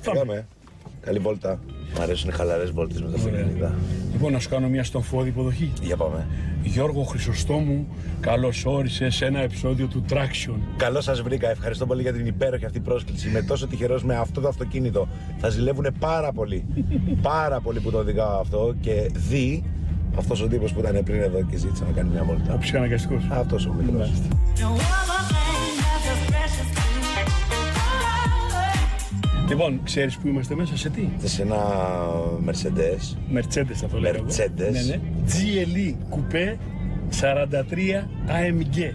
Φύγαμε. Καλή βόλτα. Μ' αρέσουν οι χαλαρές βόλτε με τα αυτοκίνητα. Λοιπόν, να σου κάνω μια στομφώδη υποδοχή. Για πάμε. Γιώργο Χρυσοστόμου, καλώς όρισες σε ένα επεισόδιο του Traction. Καλώς σας βρήκα. Ευχαριστώ πολύ για την υπέροχη αυτή πρόσκληση. Είμαι τόσο τυχερός με αυτό το αυτοκίνητο. Θα ζηλεύουν πάρα πολύ. πάρα πολύ που το οδηγάω αυτό και δει αυτός ο τύπος που ήταν πριν εδώ και ζήτησε να κάνει μια βόλτα. Ο ψυχαναγκαστικό. Αυτός ο μικρός. Λοιπόν, ξέρεις που είμαστε μέσα σε τι; Σε ένα Mercedes. Mercedes θα το λέγαμε. Mercedes. Ναι, ναι. GLE Coupé 43 AMG.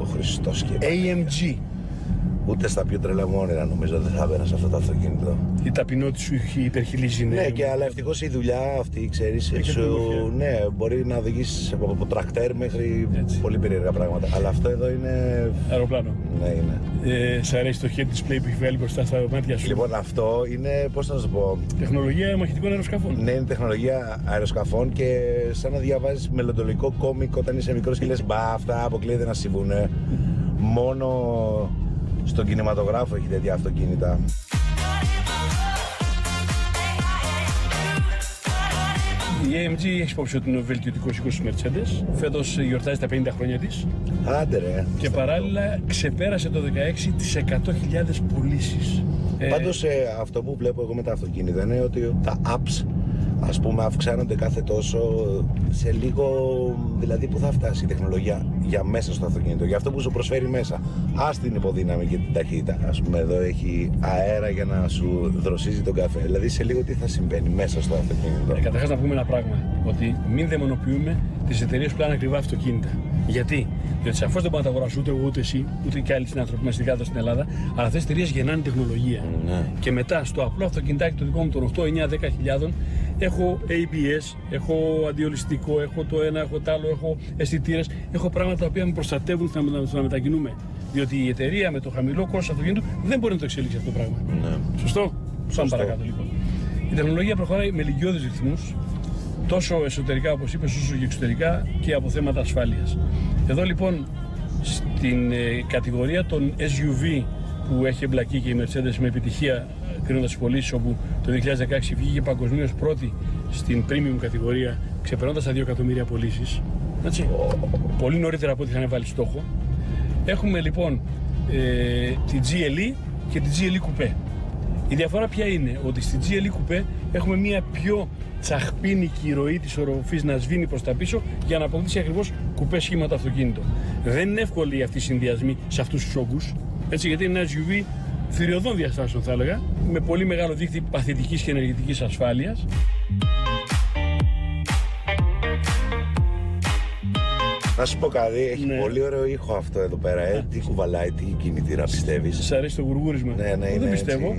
Ο Χριστός και AMG. Ούτε στα πιο τρελά μου όνειρα νομίζω δεν θα έμπαινα σε αυτό το αυτοκίνητο. Η ταπεινότητα σου έχει υπερχιλήσει Ναι, και αλλά ευτυχώς η δουλειά αυτή, ξέρεις, Έχει σου. αυτοδοχεία. Ναι, μπορεί να οδηγήσεις από, από τρακτέρ μέχρι Έτσι. πολύ περίεργα πράγματα. Αλλά αυτό εδώ είναι. Αεροπλάνο. Ναι, είναι. Ε, σ' αρέσει το head display που έχει βάλει μπροστά στα μάτια σου; Λοιπόν, αυτό είναι, πώς να σου πω, Τεχνολογία μαχητικών αεροσκαφών. ναι, είναι τεχνολογία αεροσκαφών και σαν να διαβάζεις μελλοντολογικό κόμικ όταν είσαι μικρός και λες Μπα, αυτά αποκλείεται να συμβούν. Μόνο στον κινηματογράφο έχει τέτοια αυτοκίνητα. Η AMG έχει υπόψη ότι είναι ο βελτιωτικός οίκος της Mercedes. Φέτος γιορτάζει τα 50 χρόνια της Άντε ρε. και παράλληλα ξεπέρασε το 16 τις 100.000 πωλήσεις. Ε, Πάντως ε, αυτό που βλέπω εγώ με τα αυτοκίνητα είναι ότι τα apps ας πούμε αυξάνονται κάθε τόσο σε λίγο δηλαδή που θα φτάσει η τεχνολογία για μέσα στο αυτοκίνητο για αυτό που σου προσφέρει μέσα ας την υποδύναμη και την ταχύτητα ας πούμε εδώ έχει αέρα για να σου δροσίζει τον καφέ δηλαδή σε λίγο τι θα συμβαίνει μέσα στο αυτοκίνητο Ε, Καταρχάς να πούμε ένα πράγμα. Ότι μην δαιμονοποιούμε τις εταιρείες που πουλάνε ακριβά αυτοκίνητα. Γιατί; Διότι σαφώς δεν μπορείς να τα αγοράσουν ούτε εγώ ούτε εσύ, ούτε και άλλοι συνάνθρωποι μας, ειδικά εδώ στην Ελλάδα. Αλλά αυτές οι εταιρείες γεννάνε τεχνολογία. Ναι. Και μετά στο απλό αυτοκινητάκι το δικό μου των 8, 9, 10 χιλιάδων έχω ABS, έχω αντιολιστικό, έχω το ένα, έχω το άλλο, έχω αισθητήρες. Έχω πράγματα τα οποία με προστατεύουν στο να, στο να μετακινούμε. Διότι η εταιρεία με το χαμηλό κόστος αυτοκίνητου δεν μπορεί να το εξελίξει αυτό το πράγμα. Ναι. Σωστό; Πάμε παρακάτω λοιπόν. Η τεχνολογία προχωράει με λιγιώδεις ρυθμούς, τόσο εσωτερικά όπως είπες, όσο και εξωτερικά και από θέματα ασφάλειας. Εδώ λοιπόν στην ε, κατηγορία των SUV που έχει εμπλακεί και η Mercedes με επιτυχία κρίνοντα τι πωλήσει, όπου το 2016 βγήκε παγκοσμίως πρώτη στην premium κατηγορία, ξεπερνώντας τα 2 εκατομμύρια πωλήσεις. Έτσι. Πολύ νωρίτερα από ό,τι είχαν βάλει στόχο. Έχουμε λοιπόν ε, τη GLE και τη GLE Coupé. Η διαφορά ποια είναι, ότι στη GLE Coupé έχουμε μια πιο τσαχπίνικη ροή της οροφής να σβήνει προς τα πίσω για να αποκτήσει ακριβώς κουπέ σχήμα το αυτοκίνητο. Δεν είναι εύκολοι αυτοί οι συνδυασμοί σε αυτούς τους όγκους, έτσι γιατί είναι ένα SUV θηριωδών διαστάσεων θα έλεγα, με πολύ μεγάλο δίκτυο παθητικής και ενεργητικής ασφάλειας. Να σου πω κάτι, έχει Ναι. πολύ ωραίο ήχο αυτό εδώ πέρα. Ε. Τι κουβαλάει, τι κινητήρα πιστεύεις. Σα αρέσει το γουργούρισμα. Ναι, ναι, Εγώ είναι Δεν πιστεύω.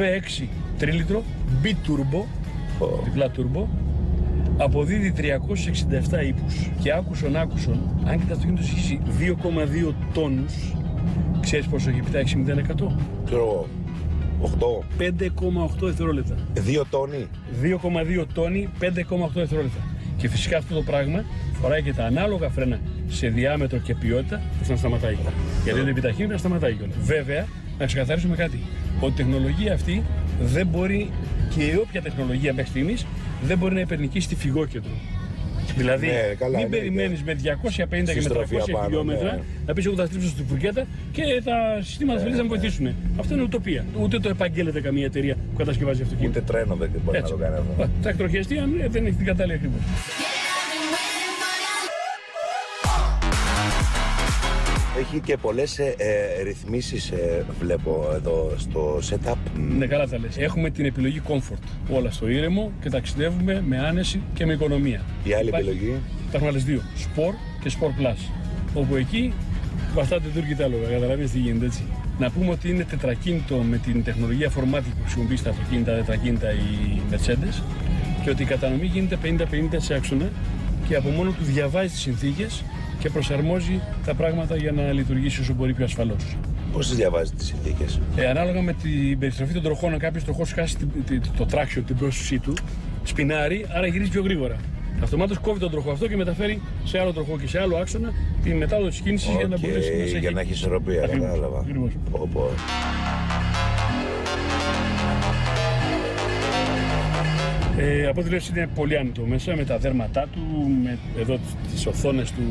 έτσι. V6 τρίλιτρο, B-turbo, διπλά turbo, αποδίδει 367 ύπους και άκουσον άκουσον, αν και το αυτοκίνητο έχει 2,2 τόνους, ξέρεις πόσο έχει επιτάξει 0%? Ξέρω εγώ. 8. 5,8 δευτερόλεπτα. 2 τόνοι. 2,2 τόνοι, 5,8 δευτερόλεπτα. Και φυσικά αυτό το πράγμα φοράει και τα ανάλογα φρένα σε διάμετρο και ποιότητα ώστε να σταματάει. Γιατί δεν επιταχύνει να σταματάει κιόλας. Βέβαια, να ξεκαθαρίσουμε κάτι. Ότι η τεχνολογία αυτή δεν μπορεί και η όποια τεχνολογία μέχρι στιγμής δεν μπορεί να υπερνικήσει τη φυγόκεντρο. Δηλαδή, Ναι, καλά, μην ναι, περιμένεις με 250 και με Συστροφή 300 απάνω, χιλιόμετρα ναι. να πεις: Εγώ θα στρίψω στη φουρκέτα και τα συστήματα ασφαλεία να με βοηθήσουν. Αυτό είναι ουτοπία. Ούτε το επαγγέλλεται καμία εταιρεία που κατασκευάζει αυτοκίνητα. Ούτε τρένο δεν μπορεί να το κάνει αυτό. Θα εκτροχιαστεί αν ε, δεν έχει την κατάλληλη ακριβώς. Έχει και πολλές ε, ρυθμίσεις, βλέπω εδώ στο setup. Ναι, καλά τα λες. Έχουμε την επιλογή comfort. Όλα στο ήρεμο και ταξιδεύουμε με άνεση και με οικονομία. Η άλλη Υπάρχει- επιλογή; Τα έχουμε άλλες δύο. Sport και Sport Plus. Όπου εκεί βαστάτε Τούρκοι τα άλογα. Καταλαβαίνετε τι γίνεται έτσι. Να πούμε ότι είναι τετρακίνητο με την τεχνολογία Formatic που χρησιμοποιείς στα αυτοκίνητα τετρακίνητα η Mercedes και ότι η κατανομή γίνεται 50-50 σε άξονα και από μόνο του διαβάζεις τις συνθήκες και προσαρμόζει τα πράγματα για να λειτουργήσει όσο μπορεί πιο ασφαλώς. Πώς τις διαβάζεις τις συνθήκες; Ε, ανάλογα με την περιστροφή των τροχών, αν κάποιος τροχός χάσει την- την- το traction, την πρόσθεσή του, σπινάρει, άρα γυρίζει πιο γρήγορα. Αυτομάτως κόβει τον τροχό αυτό και μεταφέρει σε άλλο τροχό και σε άλλο άξονα τη μετάδοση τη κίνησης για να μπορέσει να σε για να έχει ισορροπία, Ακριβώς, κατάλαβα. Ε, από ό,τι λέω είναι πολύ άνετο μέσα με τα δέρματά του, με εδώ τις οθόνες του,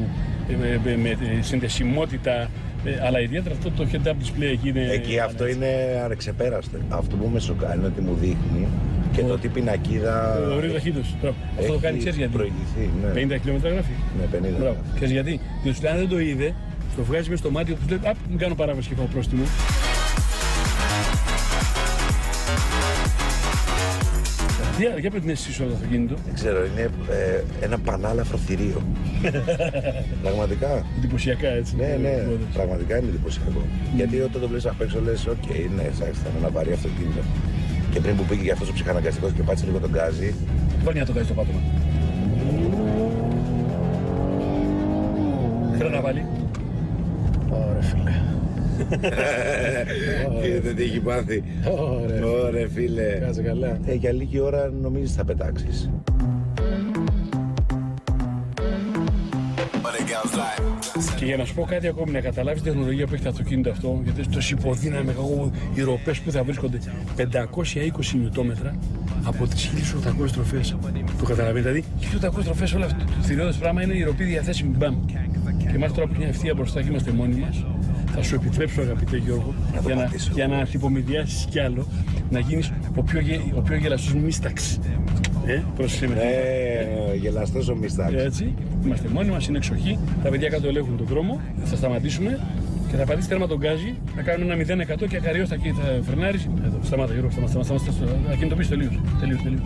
ε, με, με, με συνδεσιμότητα, ε, αλλά ιδιαίτερα αυτό το head-up display εκεί είναι... Εκεί αυτό είναι ανεξεπέραστο. Αυτό που με σοκάρει είναι ότι μου δείχνει και το τι πινακίδα. Ο όριο ταχύτητος. Αυτό το κάνει, ξέρεις γιατί. Προηγηθεί, ναι. 50 χιλιόμετρα γράφει. Ναι, 50. Μπράβο. Ξέρεις γιατί. Διότι αν δεν το είδε, το βγάζει μες στο μάτι τους λέει Απ, μην κάνω παράβαση και πάω πρόστιμο. Για, για πες την αίσθηση σου από το αυτοκίνητο. Δεν ξέρω, είναι ε, ένα πανάλαφρο θηρίο. πραγματικά. Εντυπωσιακά έτσι. Ναι, ναι, Όντως. πραγματικά είναι εντυπωσιακό. Γιατί όταν το βλέπεις απ' έξω λες: Οκ, ναι, εντάξει, θα είναι ένα βαρύ αυτοκίνητο. Και πριν που πήγε για αυτός ο ψυχαναγκαστικός και πάτησε λίγο τον γκάζι, Βάλει να το κάνει το πάτωμα. Θέλω να βάλει. Ωραία, φίλε. Είδατε τι έχει πάθει. Ωραία. Ωραία, φίλε. Κάτσε καλά. Ε, για λίγη ώρα νομίζεις θα πετάξεις. Και για να σου πω κάτι ακόμη, να καταλάβεις την τεχνολογία που έχει το αυτοκίνητο αυτό, γιατί το υποδύναμη, εγώ, οι ροπές που θα βρίσκονται 520 νιουτόμετρα από τις 1800 τροφές. Το καταλαβαίνετε, δηλαδή 1800 τροφές, όλο αυτό το θηριώδε πράγμα είναι η ροπή διαθέσιμη. Μπαμ. Και εμά τώρα που είναι ευθεία μπροστά και είμαστε μόνοι μας, θα σου επιτρέψω, αγαπητέ Γιώργο, Να το για, να, πατήσω. για να ανθυπομοιδιάσει κι άλλο, να γίνεις ο πιο, γε, ο πιο γελαστός μίσταξ. Ε, πρόσεχε με τι Ε, γελαστός ο Μιστάκ. έτσι, είμαστε μόνοι μας, είναι εξοχή. Τα παιδιά κάτω ελέγχουν τον δρόμο, θα σταματήσουμε και θα πατήσεις τέρμα το γκάζι, θα κάνουμε ένα 0% και ακαριαία θα, θα φρενάρεις. Εδώ, σταμάτα, Γιώργο, σταμάτα, σταμάτα, σταμάτα, θα ακινητοποιήσεις τελείως. Τελείως, τελείως.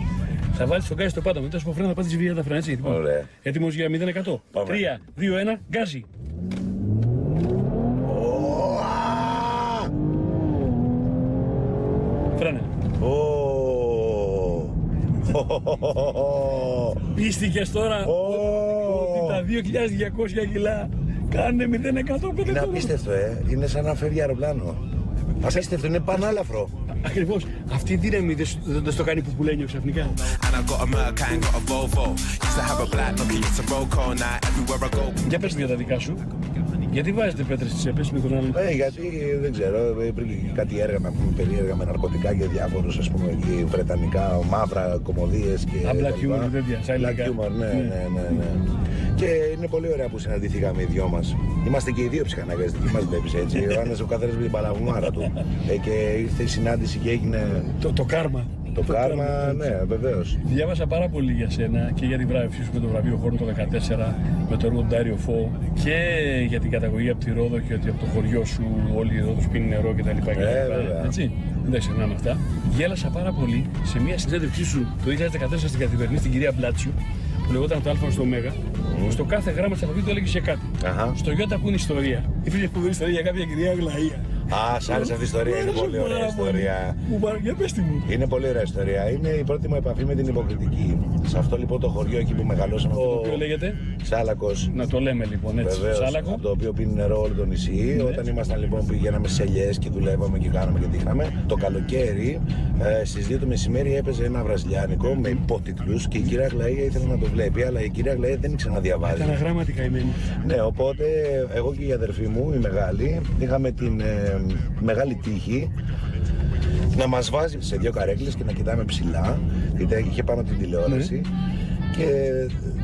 Θα βάλεις το γκάζι στο πάτωμα, μετά σου πω φρένα, θα πατήσεις βία τα φρένα, έτσι. Λοιπόν, Ωραία. Έτοιμος για 0%. 3, 2, 1, γκάζι. Φρένα. Πείστηκες τώρα Ω. ότι τα 2.200 κιλά κάνουν 0% πέντε Είναι τώρα. απίστευτο, ε. Είναι σαν να φεύγει αεροπλάνο. Απίστευτο, είναι πανάλαφρο. Ακριβώς. Αυτή η δύναμη δεν σου- δεν δεν στο κάνει που πουλένιο ξαφνικά. And I got a Merc, I ain't got a Volvo. Used to have a black Nokia, it's a Roco. Now everywhere I go, Για πες για τα δικά σου. Γιατί βάζετε πέτρες στις τσέπες με τον άλλον. Ε, γιατί δεν ξέρω, υπήρχε και κάτι έργα να πούμε περίεργα με ναρκωτικά και διάφορους ας πούμε εκεί, βρετανικά, μαύρα κομμωδίες και. Α, black τα λοιπά. humor και τέτοια, σαν Black υλικά. humor, ναι, Ναι. ναι, ναι, ναι. Και είναι πολύ ωραία που συναντηθήκαμε οι δυο μας. Είμαστε και οι δύο ψυχαναγκαστικοί, μας βλέπει έτσι. Ο ένα ο καθένας με την παλαγουμάρα του. Ε, και ήρθε η συνάντηση και έγινε Το, το κάρμα. Το κάρμα, ναι, βεβαίως. Διάβασα πάρα πολύ για σένα και για την βράβευσή σου με το βραβείο Χόρν το 14 με το έργο Ντάριο Φω και για την καταγωγή από τη Ρόδο και ότι από το χωριό σου όλοι εδώ τους πίνουν νερό κτλ. Ε, βέβαια. Έτσι. Δεν τα ξεχνάμε αυτά. Γέλασα πάρα πολύ σε μια συνέντευξή σου το 2014 στην καθημερινή στην κυρία Μπλάτσιου που λεγόταν το Α στο Μέγα. που Στο κάθε γράμμα της αλφαβήτου έλεγε και κάτι. Αχα. Στο Γιώτα που είναι ιστορία. Υπήρχε φοβερή ιστορία για κάποια κυρία Αγλαία. Α, σ' άρεσε αυτή η ιστορία, είναι πολύ ωραία ιστορία. Μου πάρε, για πες τη μου. Είναι πολύ ωραία ιστορία. Είναι η πρώτη μου επαφή με την υποκριτική. Σε αυτό λοιπόν το χωριό εκεί που μεγαλώσαμε. Το οποίο λέγεται; Σάλακο. Να το λέμε λοιπόν έτσι. Βεβαίως. Σάλακο. Από το οποίο πίνει νερό όλο το νησί. Όταν ήμασταν λοιπόν πηγαίναμε σε ελιές και δουλεύαμε και κάναμε και τύχαμε. Το καλοκαίρι ε, στις 2 το μεσημέρι έπαιζε ένα βραζιλιάνικο με υπότιτλου και η κυρία Αγλαία ήθελε να το βλέπει, αλλά η κυρία Αγλαία δεν ήξερε να διαβάζει. Ήταν αγράμματη καημένη. Ναι, οπότε εγώ και η αδερφή μου, η μεγάλη, είχαμε την ε, μεγάλη τύχη να μας βάζει σε δύο καρέκλες και να κοιτάμε ψηλά, γιατί είχε πάνω την τηλεόραση και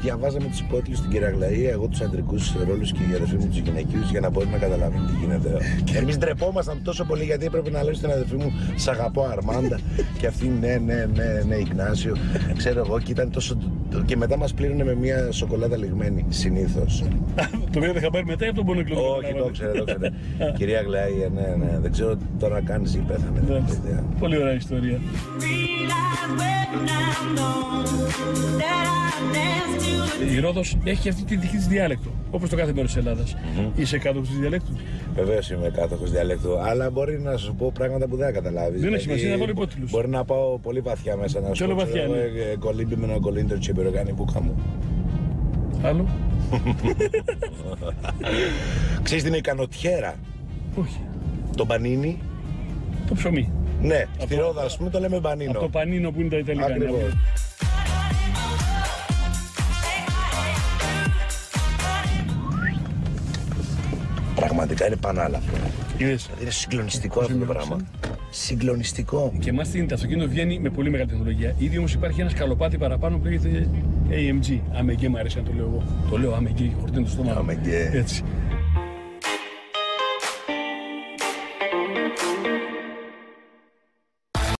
διαβάζαμε τους υπότιτλους στην κυρία Αγλαία, εγώ τους αντρικούς ρόλους και η αδερφή μου τους γυναικείους για να μπορεί να καταλαβαίνει τι γίνεται. Εμείς ντρεπόμασταν τόσο πολύ γιατί έπρεπε να λέω στην αδερφή μου «Σ' αγαπώ Αρμάντα» και αυτή «Ναι, ναι, ναι, ναι, Ιγνάσιο». Ξέρω εγώ και ήταν τόσο... και μετά μας πλήρωνε με μια σοκολάτα λιγμένη, συνήθως. το πήρατε χαμπάρι μετά ή από τον πόνο εκλογικό. Όχι, το ξέρετε, το ξέρετε. Κυρία Αγλαία, ναι, ναι. Δεν ξέρω τώρα κάνει ή πέθανε. δεν έχω ιδέα. Πολύ ωραία ιστορία. Η Ρόδος έχει αυτή τη δική της διάλεκτο, όπως το κάθε μέρος της ελλαδας Είσαι κάτοχος της διαλέκτους. Βεβαίως είμαι κάτοχο διαλέκτους, αλλά μπορεί να σου πω πράγματα που δεν καταλάβεις. Δεν έχει σημασία, να βάλω υπότιτλους. Μπορεί να πάω πολύ βαθιά μέσα να σου Θέλω πω. βαθιά, ξέρω, ναι. ε, ε, Κολύμπι με ένα κολύντρο τσιμπηρογάνι μπουκά μου. Άλλο. Ξέρεις την ικανοτιέρα, Όχι. το μπανίνι. Το ψωμί. Ναι, στη Ρόδα, ας πούμε, το λέμε μπανίνο. Από το πανίνο που είναι τα Ιταλικά. Ακριβώς. ναι. Πραγματικά είναι πανάλαφρο. Είδες; Δηλαδή είναι συγκλονιστικό αυτό το πράγμα. Συγκλονιστικό. Και μάλιστα το αυτοκίνητο βγαίνει με πολύ μεγάλη τεχνολογία. Ήδη όμως υπάρχει ένα σκαλοπάτι παραπάνω που λέγεται AMG. AMG μου αρέσει να το λέω εγώ. Το λέω AMG, χορτίνει το στόμα. μου. AMG. Έτσι.